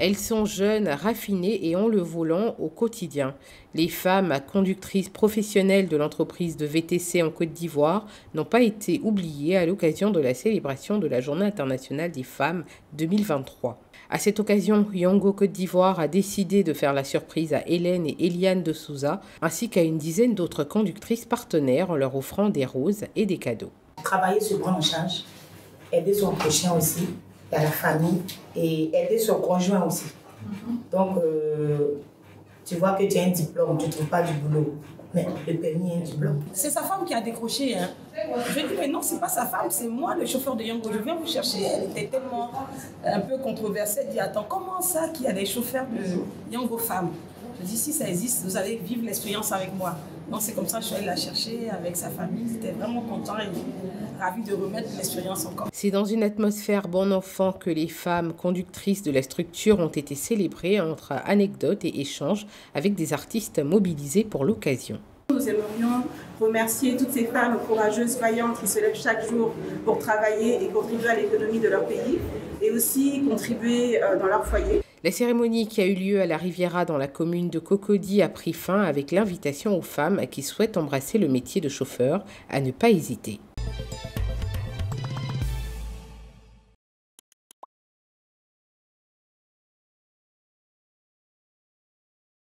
Elles sont jeunes, raffinées et ont le volant au quotidien. Les femmes conductrices professionnelles de l'entreprise de VTC en Côte d'Ivoire n'ont pas été oubliées à l'occasion de la célébration de la Journée internationale des femmes 2023. À cette occasion, Yongo Côte d'Ivoire a décidé de faire la surprise à Hélène et Eliane de Souza, ainsi qu'à une dizaine d'autres conductrices partenaires en leur offrant des roses et des cadeaux. Travailler sur prendre en charge, aider son prochain aussi, et à la famille, et aider son conjoint aussi. Donc, euh, tu vois que tu as un diplôme, tu ne trouves pas du boulot. Mais le permis est un diplôme. C'est sa femme qui a décroché. Hein. Je lui dis, mais non, c'est pas sa femme, c'est moi, le chauffeur de Yango. Je viens vous chercher. Elle était tellement un peu controversée. Elle dit, attends, comment ça qu'il y a des chauffeurs de Yango femmes? Je dis, si ça existe, vous allez vivre l'expérience avec moi. Donc c'est comme ça que je suis allée la chercher avec sa famille. C'était vraiment content et ravi de remettre l'expérience encore. C'est dans une atmosphère bon enfant que les femmes conductrices de la structure ont été célébrées entre anecdotes et échanges avec des artistes mobilisés pour l'occasion. Nous aimerions remercier toutes ces femmes courageuses, vaillantes qui se lèvent chaque jour pour travailler et contribuer à l'économie de leur pays et aussi contribuer euh, dans leur foyer. La cérémonie qui a eu lieu à la Riviera dans la commune de Cocody a pris fin avec l'invitation aux femmes qui souhaitent embrasser le métier de chauffeur à ne pas hésiter.